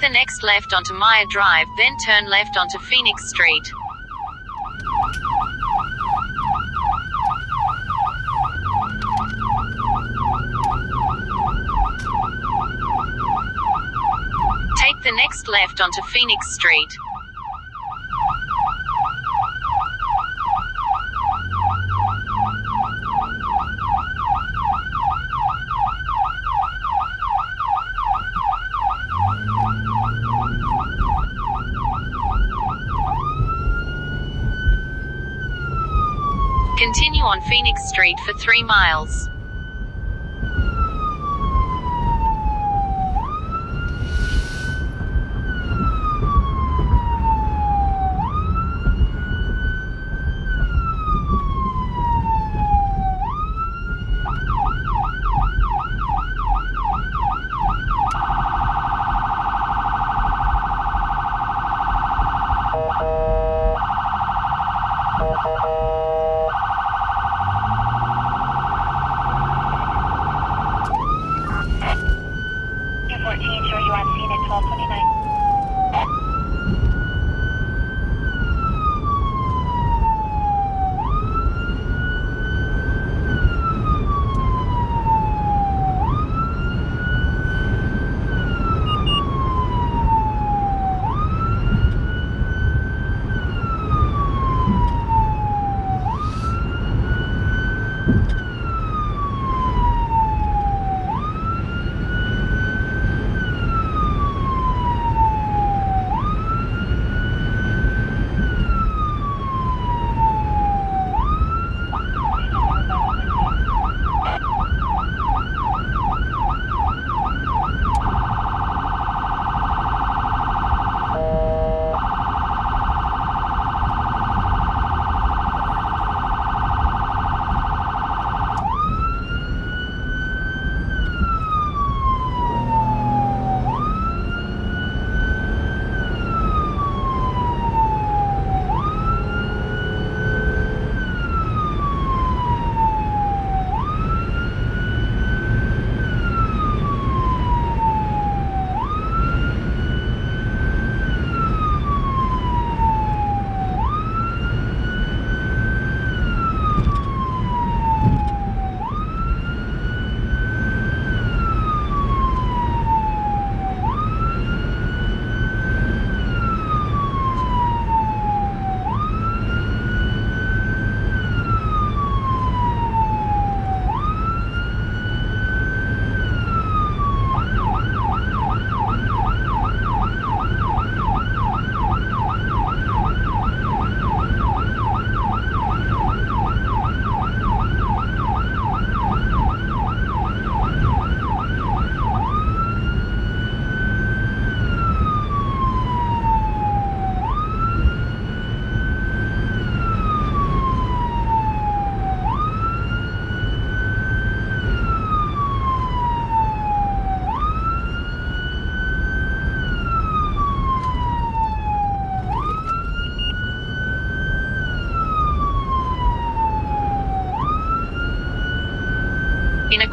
the next left onto Maya Drive, then turn left onto Phoenix Street. Take the next left onto Phoenix Street. Continue on Phoenix Street for 3 miles. が取れない。you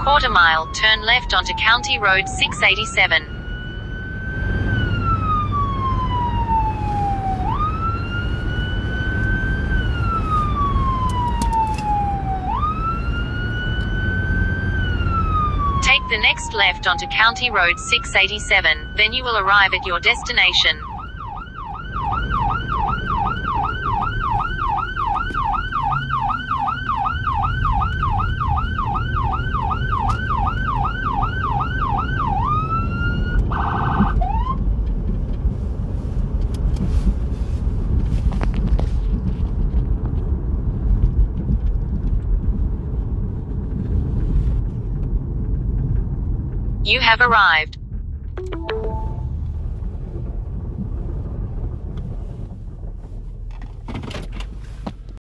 quarter mile, turn left onto County Road 687. Take the next left onto County Road 687, then you will arrive at your destination. You have arrived.